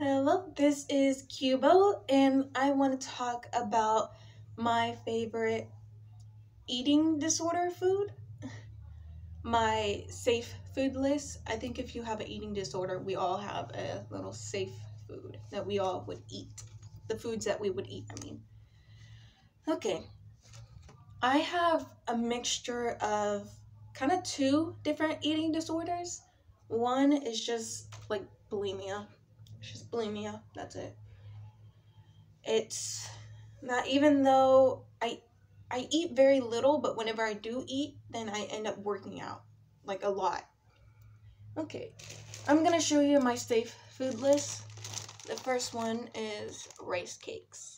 Hello, this is Kubo, and I want to talk about my favorite eating disorder food. My safe food list. I think if you have an eating disorder, we all have a little safe food that we all would eat. The foods that we would eat, I mean. Okay. I have a mixture of kind of two different eating disorders. One is just like bulimia. Just bulimia. That's it. It's not even though I I eat very little, but whenever I do eat, then I end up working out like a lot. Okay. I'm to show you my safe food list. The first one is rice cakes.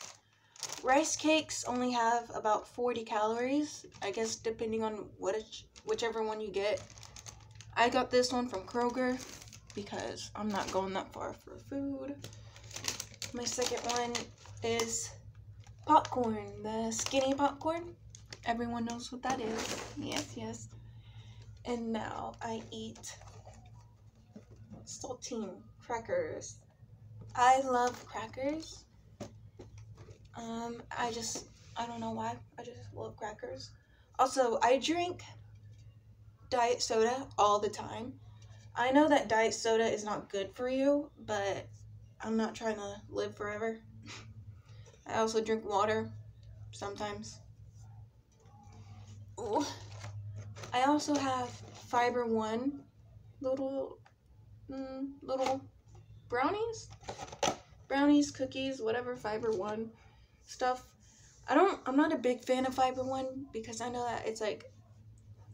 Rice cakes only have about 40 calories, I guess depending on what whichever one you get. I got this one from Kroger because I'm not going that far for food. My second one is popcorn, the skinny popcorn. Everyone knows what that is. Yes, yes. And now I eat saltine crackers. I love crackers. Um, I just, I don't know why. I just love crackers. Also, I drink diet soda all the time. I know that diet soda is not good for you, but I'm not trying to live forever. I also drink water sometimes. Ooh. I also have Fiber One little mm, little brownies, brownies, cookies, whatever Fiber One stuff. I don't. I'm not a big fan of Fiber One because I know that it's like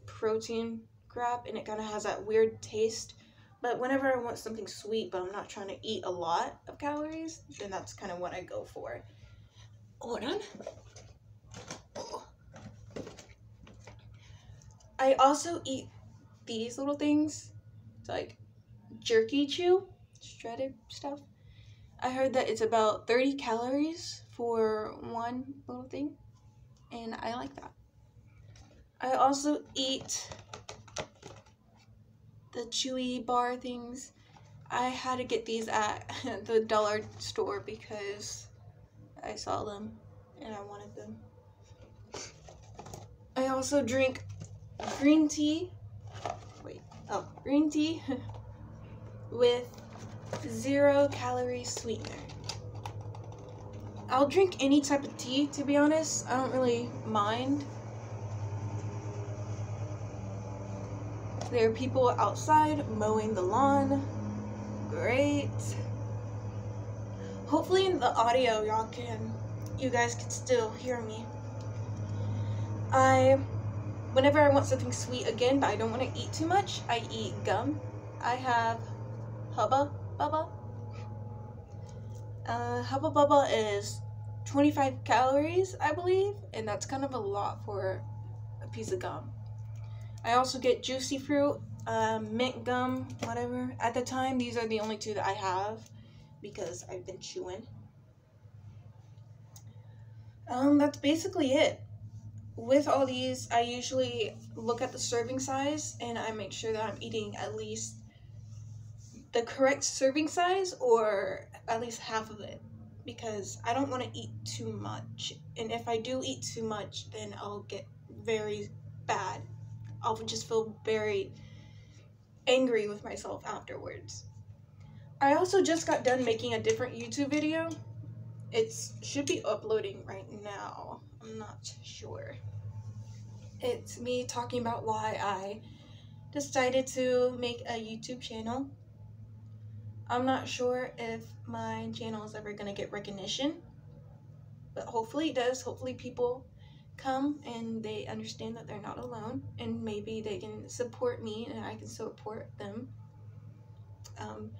protein crap and it kind of has that weird taste. But whenever I want something sweet, but I'm not trying to eat a lot of calories, then that's kind of what I go for. Hold on. I also eat these little things. It's like jerky chew, shredded stuff. I heard that it's about 30 calories for one little thing, and I like that. I also eat the chewy bar things. I had to get these at the dollar store because I saw them and I wanted them. I also drink green tea. Wait, oh, green tea with zero calorie sweetener. I'll drink any type of tea, to be honest. I don't really mind. There are people outside mowing the lawn. Great. Hopefully in the audio y'all can, you guys can still hear me. I, whenever I want something sweet again, but I don't want to eat too much, I eat gum. I have Hubba Bubba. Uh, Hubba Bubba is 25 calories, I believe, and that's kind of a lot for a piece of gum. I also get juicy fruit, um, mint gum, whatever. At the time, these are the only two that I have because I've been chewing. Um, that's basically it. With all these, I usually look at the serving size and I make sure that I'm eating at least the correct serving size or at least half of it because I don't want to eat too much. And if I do eat too much, then I'll get very bad I'll just feel very angry with myself afterwards. I also just got done making a different YouTube video. It should be uploading right now. I'm not sure. It's me talking about why I decided to make a YouTube channel. I'm not sure if my channel is ever going to get recognition, but hopefully it does. Hopefully people come and they understand that they're not alone and maybe they can support me and I can support them. Um,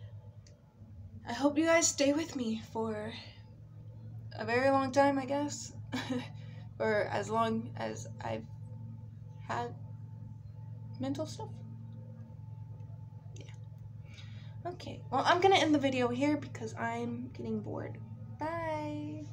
I hope you guys stay with me for a very long time, I guess, or as long as I've had mental stuff. Yeah. Okay, well, I'm gonna end the video here because I'm getting bored. Bye.